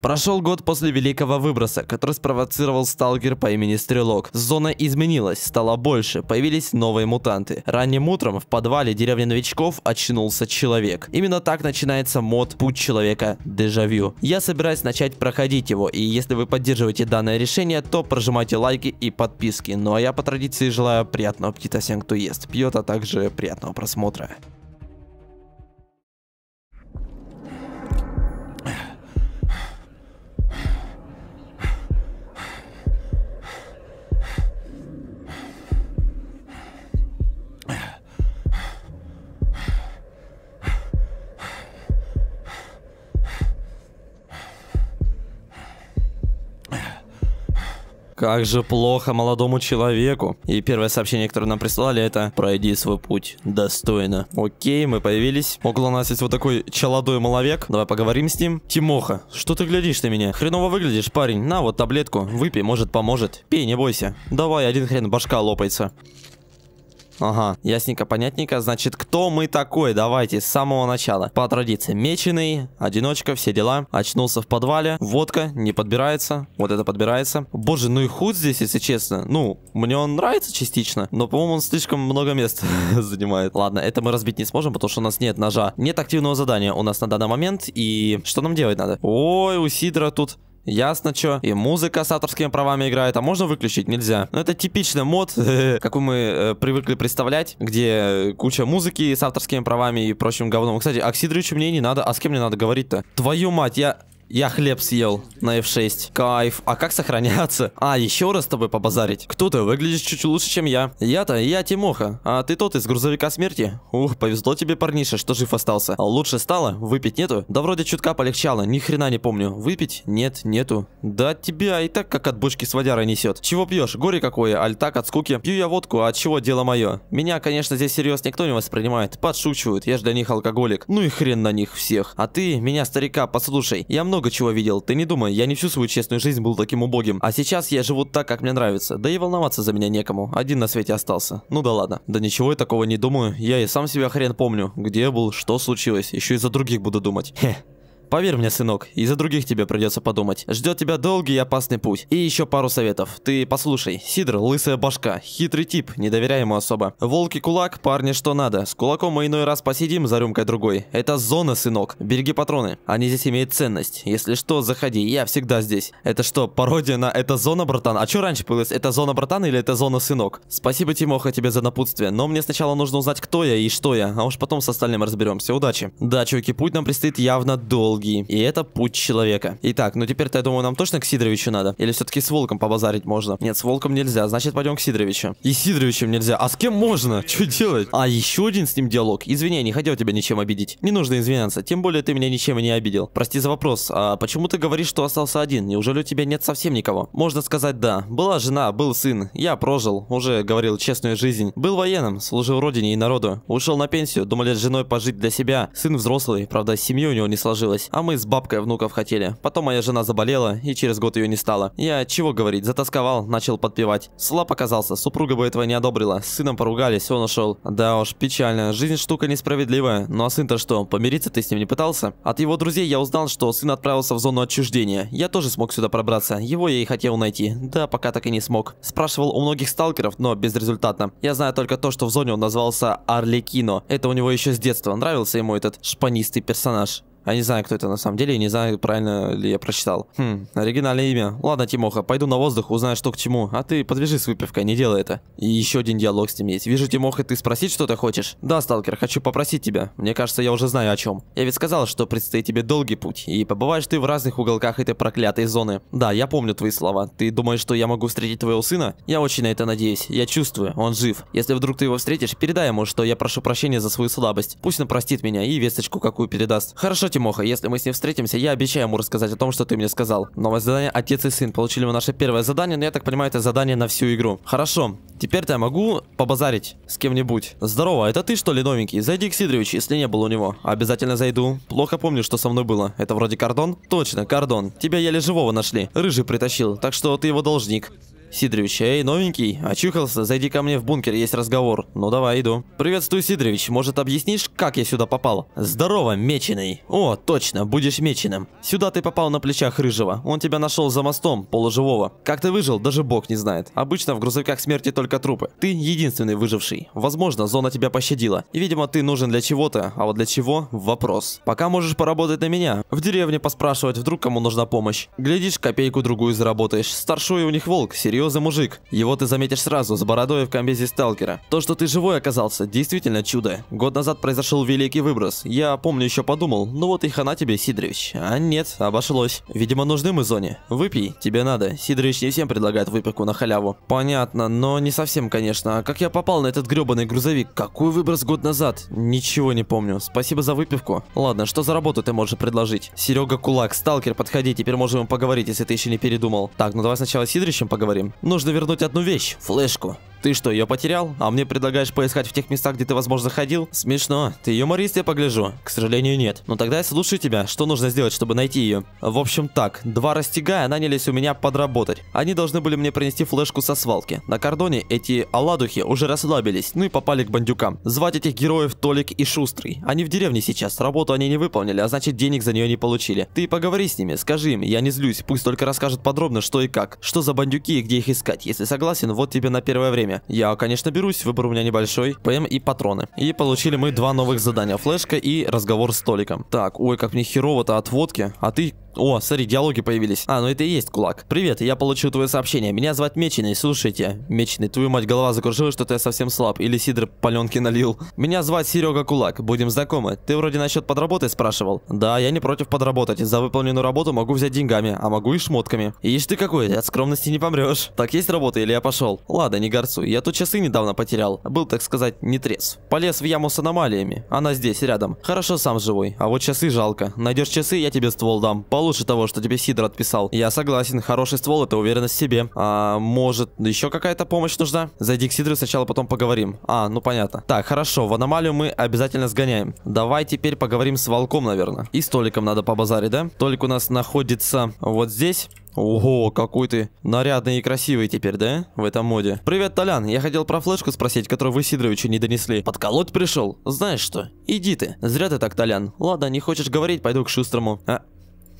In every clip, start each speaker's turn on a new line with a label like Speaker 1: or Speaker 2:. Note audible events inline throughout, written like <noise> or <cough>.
Speaker 1: Прошел год после великого выброса, который спровоцировал сталкер по имени Стрелок. Зона изменилась, стало больше, появились новые мутанты. Ранним утром в подвале деревни новичков очнулся человек. Именно так начинается мод «Путь человека. Дежавю». Я собираюсь начать проходить его, и если вы поддерживаете данное решение, то прожимайте лайки и подписки. Ну а я по традиции желаю приятного аппетита всем, кто ест, пьет, а также приятного просмотра. Как же плохо молодому человеку. И первое сообщение, которое нам прислали, это «Пройди свой путь достойно». Окей, мы появились. Около нас есть вот такой челодой маловек. Давай поговорим с ним. Тимоха, что ты глядишь на меня? Хреново выглядишь, парень. На вот таблетку, выпей, может поможет. Пей, не бойся. Давай, один хрен, башка лопается. Ага, ясненько, понятненько. Значит, кто мы такой? Давайте, с самого начала. По традиции, меченый, одиночка, все дела. Очнулся в подвале. Водка не подбирается. Вот это подбирается. Боже, ну и худ здесь, если честно. Ну, мне он нравится частично, но, по-моему, он слишком много места <laughs> занимает. Ладно, это мы разбить не сможем, потому что у нас нет ножа. Нет активного задания у нас на данный момент. И что нам делать надо? Ой, у Сидора тут Ясно, что. И музыка с авторскими правами играет, а можно выключить? Нельзя. Ну, это типичный мод, <laughs> какой мы э, привыкли представлять, где куча музыки с авторскими правами и прочим говном. Кстати, а к Сидоровичу мне не надо. А с кем мне надо говорить-то? Твою мать, я... Я хлеб съел на F6. Кайф. А как сохраняться? А, еще раз с тобой побазарить. Кто ты? Выглядишь чуть лучше, чем я. Я-то, я Тимоха. А ты тот из грузовика смерти? Ух, повезло тебе, парниша, что жив остался. А лучше стало? Выпить нету? Да вроде чутка полегчало, ни хрена не помню. Выпить? Нет, нету. Да тебя и так как от бочки с водярой несет. Чего пьешь? Горе какое, аль так от скуки? Пью я водку, а от чего дело мое? Меня, конечно, здесь серьезно никто не воспринимает. Подшучивают, я же для них алкоголик. Ну и хрен на них всех. А ты, меня, старика, послушай. Я много много чего видел. Ты не думай, я не всю свою честную жизнь был таким убогим. А сейчас я живу так, как мне нравится. Да и волноваться за меня некому. Один на свете остался. Ну да ладно. Да ничего я такого не думаю. Я и сам себя хрен помню. Где я был, что случилось. Еще и за других буду думать. Хе. Поверь мне, сынок, и за других тебе придется подумать. Ждет тебя долгий и опасный путь. И еще пару советов. Ты послушай. Сидор, лысая башка, хитрый тип, не доверяй ему особо. Волк и кулак, парни, что надо. С кулаком мы иной раз посидим за рюмкой другой. Это зона, сынок. Береги патроны. Они здесь имеют ценность. Если что, заходи, я всегда здесь. Это что, пародия на «Это зона, братан»? А что раньше появилось? «Это зона, братан» или «Это зона, сынок»? Спасибо, Тимоха, тебе за напутствие. Но мне сначала нужно узнать, кто я и что я, а уж потом с остальным разберемся. Удачи. Да, чуваки, путь нам предстоит явно долгий долгий. И это путь человека. Итак, ну теперь-то я думаю, нам точно к Сидоровичу надо? Или все-таки с Волком побазарить можно? Нет, с Волком нельзя, значит пойдем к Сидоровичу. И Сидоровичем нельзя. А с кем можно? <laughs> Что делать? А, еще один с ним диалог. Извини, я не хотел тебя ничем обидеть. Не нужно извиняться, тем более ты меня ничем и не обидел. Прости за вопрос, а почему ты говоришь, что остался один? Неужели у тебя нет совсем никого? Можно сказать да. Была жена, был сын. Я прожил, уже говорил честную жизнь. Был военным, служил родине и народу. Ушел на пенсию, думали с женой пожить для себя. Сын взрослый, правда, с семьей у него не сложилось. А мы с бабкой внуков хотели. Потом моя жена заболела, и через год ее не стало. Я, чего говорить, затасковал, начал подпевать. Слаб оказался, супруга бы этого не одобрила. С сыном поругались, он ушел. Да уж, печально. Жизнь штука несправедливая. Ну а сын-то что, помириться ты с ним не пытался? От его друзей я узнал, что сын отправился в зону отчуждения. Я тоже смог сюда пробраться. Его я и хотел найти. Да, пока так и не смог. Спрашивал у многих сталкеров, но безрезультатно. Я знаю только то, что в зоне он назвался Арлекино. Это у него еще с детства. Нравился ему этот шпанистый персонаж. Я не знаю, кто это на самом деле, не знаю, правильно ли я прочитал. Хм, оригинальное имя. Ладно, Тимоха, пойду на воздух, узнаю, что к чему. А ты подвяжи с выпивкой, не делай это. И еще один диалог с ним есть. Вижу, Тимоха, ты спросить что-то хочешь? Да, сталкер, хочу попросить тебя. Мне кажется, я уже знаю о чем. Я ведь сказал, что предстоит тебе долгий путь, и побываешь ты в разных уголках этой проклятой зоны. Да, я помню твои слова. Ты думаешь, что я могу встретить твоего сына? Я очень на это надеюсь. Я чувствую, он жив. Если вдруг ты его встретишь, передай ему, что я прошу прощения за свою слабость. Пусть он простит меня и весточку какую передаст. Хорошо, Тимоха, если мы с ним встретимся, я обещаю ему рассказать о том, что ты мне сказал. Новое задание «Отец и сын». Получили мы наше первое задание, но я так понимаю, это задание на всю игру. Хорошо. Теперь-то я могу побазарить с кем-нибудь. Здорово, это ты что ли новенький? Зайди к Сидоровичу, если не было у него. Обязательно зайду. Плохо помню, что со мной было. Это вроде кордон? Точно, кордон. Тебя еле живого нашли. Рыжий притащил, так что ты его должник. Сидорович, эй, новенький, очухался, зайди ко мне в бункер, есть разговор. Ну давай, иду. Приветствую, Сидорович, может объяснишь, как я сюда попал? Здорово, меченый. О, точно, будешь меченым. Сюда ты попал на плечах Рыжего, он тебя нашел за мостом, полуживого. Как ты выжил, даже бог не знает. Обычно в грузовиках смерти только трупы. Ты единственный выживший. Возможно, зона тебя пощадила. И, видимо, ты нужен для чего-то, а вот для чего – вопрос. Пока можешь поработать на меня. В деревне поспрашивать, вдруг кому нужна помощь. Глядишь, копейку-другую заработаешь. Старшой у них волк, серьезно серьезный мужик. Его ты заметишь сразу, с бородой в комбезе сталкера. То, что ты живой оказался, действительно чудо. Год назад произошел великий выброс. Я помню, еще подумал, ну вот и хана тебе, Сидорович. А нет, обошлось. Видимо, нужны мы зоне. Выпей, тебе надо. Сидорович не всем предлагает выпивку на халяву. Понятно, но не совсем, конечно. А как я попал на этот гребаный грузовик? Какой выброс год назад? Ничего не помню. Спасибо за выпивку. Ладно, что за работу ты можешь предложить? Серега Кулак, сталкер, подходи, теперь можем поговорить, если ты еще не передумал. Так, ну давай сначала с Сидоричем поговорим. Нужно вернуть одну вещь, флешку. Ты что, ее потерял? А мне предлагаешь поискать в тех местах, где ты, возможно, ходил? Смешно. Ты юморист, я погляжу. К сожалению, нет. Но тогда я слушаю тебя. Что нужно сделать, чтобы найти ее? В общем, так. Два растягая нанялись у меня подработать. Они должны были мне принести флешку со свалки. На кордоне эти оладухи уже расслабились, ну и попали к бандюкам. Звать этих героев Толик и Шустрый. Они в деревне сейчас. Работу они не выполнили, а значит денег за нее не получили. Ты поговори с ними, скажи им, я не злюсь. Пусть только расскажут подробно, что и как. Что за бандюки и где их искать. Если согласен, вот тебе на первое время время. Я, конечно, берусь, выбор у меня небольшой. ПМ и патроны. И получили мы два новых задания. Флешка и разговор с Толиком. Так, ой, как мне херово-то от водки. А ты о, смотри, диалоги появились. А, ну это и есть кулак. Привет, я получил твое сообщение. Меня зовут Меченый, слушайте. Меченый, твою мать голова закружила, что ты совсем слаб. Или сидр паленки налил. Меня звать Серега Кулак, будем знакомы. Ты вроде насчет подработы спрашивал? Да, я не против подработать. За выполненную работу могу взять деньгами, а могу и шмотками. Ишь ты какой, от скромности не помрешь. Так есть работа или я пошел? Ладно, не горцуй. Я тут часы недавно потерял. Был, так сказать, не трезв. Полез в яму с аномалиями. Она здесь, рядом. Хорошо сам живой. А вот часы жалко. Найдешь часы, я тебе ствол дам. Получше лучше того, что тебе Сидор отписал. Я согласен, хороший ствол это уверенность в себе. А может, еще какая-то помощь нужна? Зайди к Сидору сначала, потом поговорим. А, ну понятно. Так, хорошо, в аномалию мы обязательно сгоняем. Давай теперь поговорим с Волком, наверное. И с Толиком надо побазарить, да? Толик у нас находится вот здесь. Ого, какой ты нарядный и красивый теперь, да? В этом моде. Привет, Толян. Я хотел про флешку спросить, которую вы Сидоровичу не донесли. Подколоть пришел? Знаешь что? Иди ты. Зря ты так, Толян. Ладно, не хочешь говорить, пойду к Шустрому. А,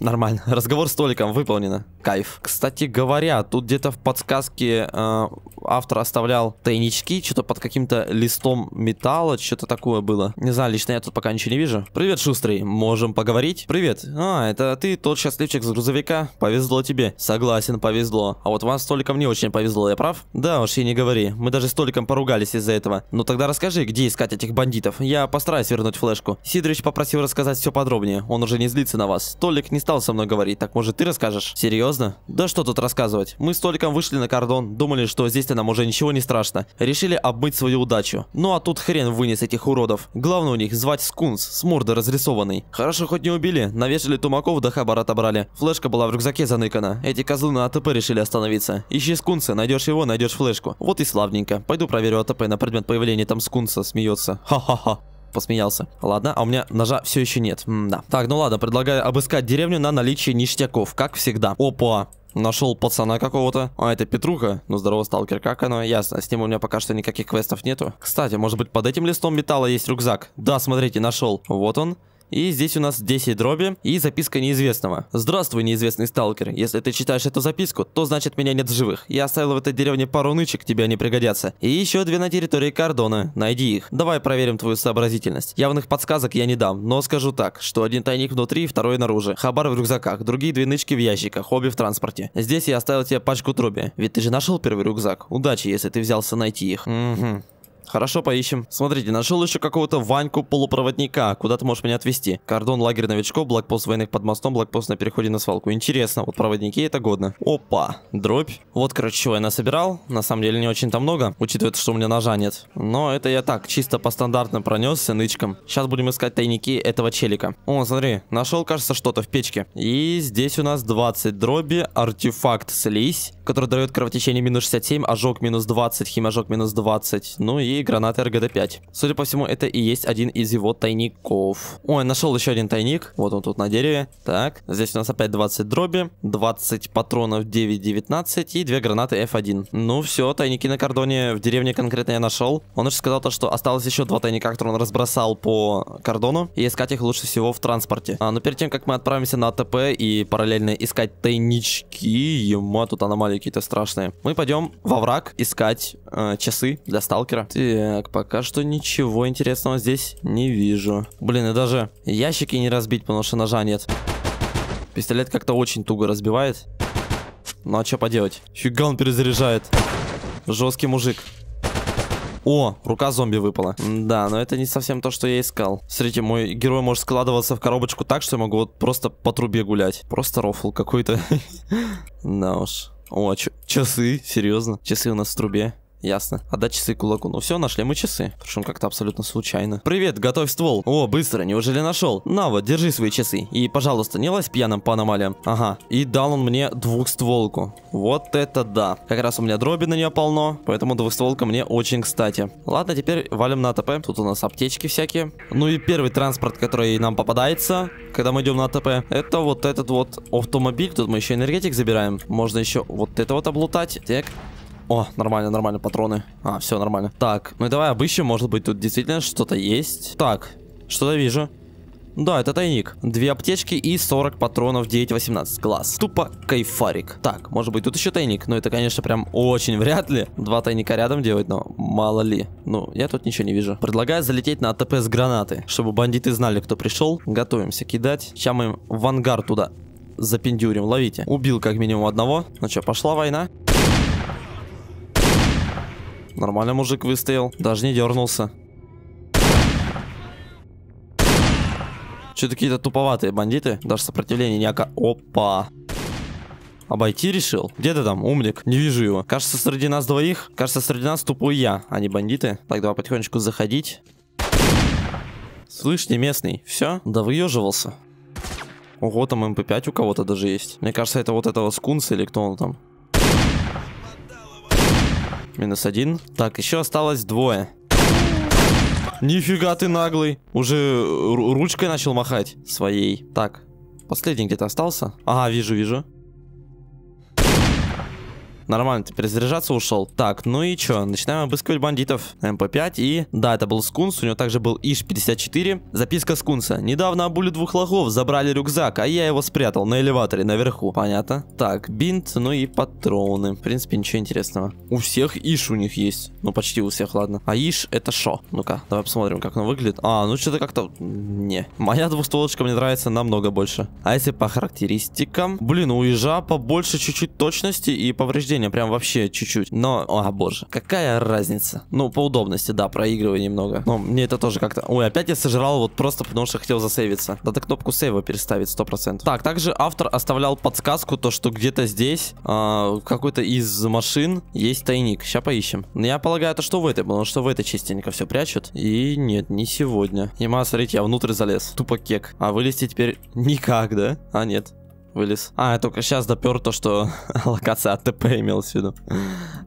Speaker 1: Нормально. <laughs> Разговор с Толиком выполнено. Кайф. Кстати говоря, тут где-то в подсказке э, автор оставлял тайнички, что-то под каким-то листом металла, что-то такое было. Не знаю, лично я тут пока ничего не вижу. Привет, Шустрый. Можем поговорить? Привет. А, это ты тот счастливчик с грузовика? Повезло тебе. Согласен, повезло. А вот вам с Толиком не очень повезло, я прав? Да уж, и не говори. Мы даже с Толиком поругались из-за этого. Ну тогда расскажи, где искать этих бандитов. Я постараюсь вернуть флешку. Сидорович попросил рассказать все подробнее. Он уже не злится на вас. Толик не стал со мной говорить, так может ты расскажешь? Серьезно? Да что тут рассказывать? Мы с Толиком вышли на кордон, думали, что здесь-то нам уже ничего не страшно. Решили обмыть свою удачу. Ну а тут хрен вынес этих уродов. Главное у них звать Скунс, с мордой разрисованной. Хорошо хоть не убили, навешали тумаков да хабар отобрали. Флешка была в рюкзаке заныкана. Эти козлы на АТП решили остановиться. Ищи Скунса, найдешь его, найдешь флешку. Вот и славненько. Пойду проверю АТП на предмет появления там Скунса, смеется. Ха-ха-ха посмеялся. Ладно, а у меня ножа все еще нет. М да. Так, ну ладно, предлагаю обыскать деревню на наличие ништяков, как всегда. Опа, Нашел пацана какого-то. А, это Петруха. Ну, здорово, сталкер. Как оно? Ясно. С ним у меня пока что никаких квестов нету. Кстати, может быть, под этим листом металла есть рюкзак? Да, смотрите, нашел. Вот он. И здесь у нас 10 дроби и записка неизвестного. Здравствуй, неизвестный сталкер. Если ты читаешь эту записку, то значит меня нет в живых. Я оставил в этой деревне пару нычек, тебе они пригодятся. И еще две на территории кордона. Найди их. Давай проверим твою сообразительность. Явных подсказок я не дам, но скажу так, что один тайник внутри, второй наружу. Хабар в рюкзаках, другие две нычки в ящиках, обе в транспорте. Здесь я оставил тебе пачку труби. Ведь ты же нашел первый рюкзак. Удачи, если ты взялся найти их. Угу. Хорошо, поищем. Смотрите, нашел еще какого-то Ваньку полупроводника. Куда ты можешь меня отвезти? Кордон, лагерь новичков, блокпост военных под мостом, блокпост на переходе на свалку. Интересно, вот проводники это годно. Опа, дробь. Вот, короче, чего я насобирал. На самом деле не очень-то много, учитывая, что у меня ножа нет. Но это я так, чисто по стандартным пронесся нычком. Сейчас будем искать тайники этого челика. О, смотри, нашел, кажется, что-то в печке. И здесь у нас 20 дроби, артефакт слизь, который дает кровотечение минус 67, ожог минус 20, химожог минус 20. Ну и гранаты РГД-5. Судя по всему, это и есть один из его тайников. Ой, нашел еще один тайник. Вот он тут на дереве. Так, здесь у нас опять 20 дроби, 20 патронов 9.19 и две гранаты F1. Ну все, тайники на кордоне в деревне конкретно я нашел. Он уже сказал то, что осталось еще два тайника, которые он разбросал по кордону. И искать их лучше всего в транспорте. А, но перед тем, как мы отправимся на АТП и параллельно искать тайнички, ема, тут аномалии какие-то страшные. Мы пойдем во враг искать э, часы для сталкера. Так, пока что ничего интересного здесь не вижу. Блин, и даже ящики не разбить, потому что ножа нет. Пистолет как-то очень туго разбивает. Ну а что поделать? Фига он перезаряжает. Жесткий мужик. О, рука зомби выпала. Да, но это не совсем то, что я искал. Смотрите, мой герой может складываться в коробочку так, что я могу вот просто по трубе гулять. Просто рофл какой-то. <laughs> Да уж. О, часы, серьезно. Часы у нас в трубе. Ясно. Отдать часы кулаку. Ну все, нашли мы часы. Причем как-то абсолютно случайно. Привет, готовь ствол. О, быстро, неужели нашел? На вот, держи свои часы. И, пожалуйста, не лазь пьяным по аномалиям. Ага. И дал он мне двухстволку. Вот это да. Как раз у меня дроби на нее полно, поэтому двухстволка мне очень кстати. Ладно, теперь валим на АТП. Тут у нас аптечки всякие. Ну и первый транспорт, который нам попадается, когда мы идем на АТП, это вот этот вот автомобиль. Тут мы еще энергетик забираем. Можно еще вот это вот облутать. Так, о, нормально, нормально, патроны. А, все нормально. Так, ну и давай обыщем, может быть тут действительно что-то есть. Так, что-то вижу. Да, это тайник. Две аптечки и 40 патронов 9.18. Класс. Тупо кайфарик. Так, может быть тут еще тайник. Но это, конечно, прям очень <laughs> вряд ли. Два тайника рядом делать, но мало ли. Ну, я тут ничего не вижу. Предлагаю залететь на АТП с гранаты. Чтобы бандиты знали, кто пришел. Готовимся кидать. Сейчас мы им в ангар туда запендюрим. Ловите. Убил как минимум одного. Ну что, пошла война. Нормально мужик выстоял. Даже не дернулся. Что-то какие-то туповатые бандиты. Даже сопротивление не Опа. Обойти решил? Где ты там, умник? Не вижу его. Кажется, среди нас двоих. Кажется, среди нас тупой я, а не бандиты. Так, давай потихонечку заходить. Слышь, не местный. Все? Да выеживался. Ого, там МП5 у кого-то даже есть. Мне кажется, это вот этого скунса или кто он там. Минус один. Так, еще осталось двое. Нифига ты наглый. Уже ручкой начал махать своей. Так, последний где-то остался. Ага, вижу, вижу. Нормально, ты перезаряжаться ушел. Так, ну и что? Начинаем обыскивать бандитов. МП5 и... Да, это был Скунс, у него также был ИЖ-54. Записка Скунса. Недавно обули двух лохов, забрали рюкзак, а я его спрятал на элеваторе наверху. Понятно. Так, бинт, ну и патроны. В принципе, ничего интересного. У всех ИЖ у них есть. Ну, почти у всех, ладно. А ИШ это шо? Ну-ка, давай посмотрим, как он выглядит. А, ну что-то как-то... Не. Моя двухстволочка мне нравится намного больше. А если по характеристикам? Блин, у ИЖа побольше чуть-чуть точности и повреждений ощущение прям вообще чуть-чуть. Но, о боже, какая разница? Ну, по удобности, да, проигрываю немного. Но мне это тоже как-то... Ой, опять я сожрал вот просто потому, что хотел засейвиться. Надо кнопку сейва переставить 100%. Так, также автор оставлял подсказку, то, что где-то здесь, э, какой-то из машин есть тайник. Сейчас поищем. Но я полагаю, это что в этой, потому что в этой частенько все прячут. И нет, не сегодня. Ема, смотрите, я внутрь залез. Тупо кек. А вылезти теперь никак, да? А, нет вылез. А, я только сейчас допер то, что <laughs> локация АТП имелась в виду.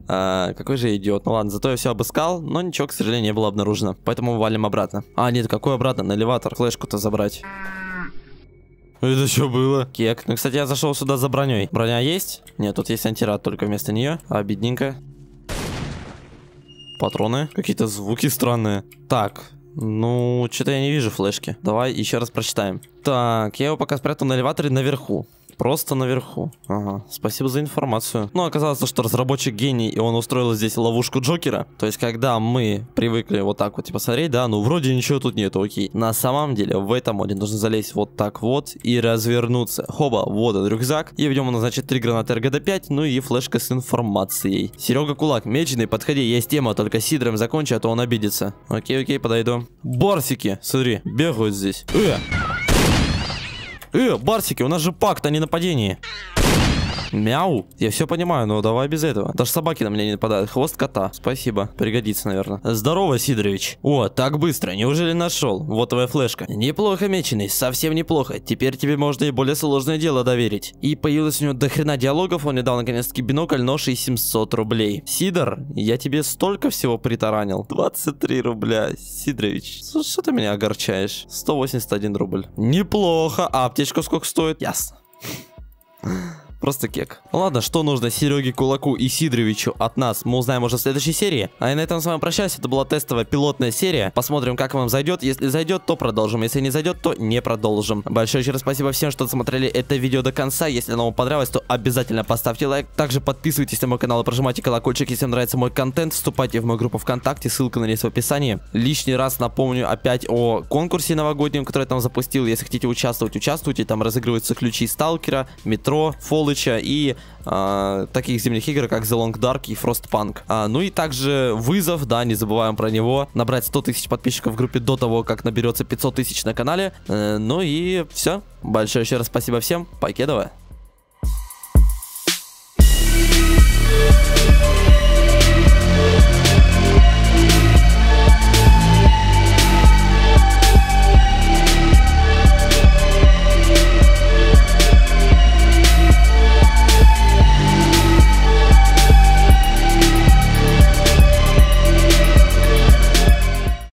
Speaker 1: А, какой же идиот. Ну ладно, зато я все обыскал, но ничего, к сожалению, не было обнаружено. Поэтому валим обратно. А, нет, какой обратно? На элеватор. Флешку-то забрать. Это что было? Кек. Ну, кстати, я зашел сюда за броней. Броня есть? Нет, тут есть антирад только вместо нее. А, бедненько. Патроны. Какие-то звуки странные. Так, ну, что-то я не вижу флешки. Давай еще раз прочитаем. Так, я его пока спрятал на элеваторе наверху. Просто наверху. Ага, спасибо за информацию. Ну, оказалось, что разработчик гений, и он устроил здесь ловушку Джокера. То есть, когда мы привыкли вот так вот, типа, смотреть, да, ну, вроде ничего тут нету, окей. На самом деле, в этом моде нужно залезть вот так вот и развернуться. Хоба, вот он рюкзак. И в нем у нас, значит, три гранаты РГД-5, ну и флешка с информацией. Серега Кулак, меченый, подходи, есть тема, только сидром закончи, а то он обидится. Окей, окей, подойду. Барсики, смотри, бегают здесь. Э! Э, Барсики, у нас же пакт, а не нападение. Мяу. Я все понимаю, но давай без этого. Даже собаки на меня не нападают. Хвост кота. Спасибо. Пригодится, наверное. Здорово, Сидорович. О, так быстро. Неужели нашел? Вот твоя флешка. Неплохо, меченый. Совсем неплохо. Теперь тебе можно и более сложное дело доверить. И появилось у него дохрена диалогов. Он мне дал наконец-таки бинокль, нож и 700 рублей. Сидор, я тебе столько всего притаранил. 23 рубля. Сидорович, что ты меня огорчаешь? 181 рубль. Неплохо. А аптечка сколько стоит? Ясно. Просто кек. Ладно, что нужно Сереге Кулаку и Сидоровичу от нас, мы узнаем уже в следующей серии. А я на этом с вами прощаюсь. Это была тестовая пилотная серия. Посмотрим, как вам зайдет. Если зайдет, то продолжим. Если не зайдет, то не продолжим. Большое еще раз спасибо всем, что смотрели это видео до конца. Если оно вам понравилось, то обязательно поставьте лайк. Также подписывайтесь на мой канал и прожимайте колокольчик, если вам нравится мой контент. Вступайте в мою группу ВКонтакте, ссылка на нее в описании. Лишний раз напомню опять о конкурсе новогоднем, который я там запустил. Если хотите участвовать, участвуйте. Там разыгрываются ключи Сталкера, Метро, Фолы Switch и а, таких зимних игр, как The Long Dark и Frostpunk. А, ну и также вызов, да, не забываем про него. Набрать 100 тысяч подписчиков в группе до того, как наберется 500 тысяч на канале. Э, ну и все. Большое еще раз спасибо всем. Покедова.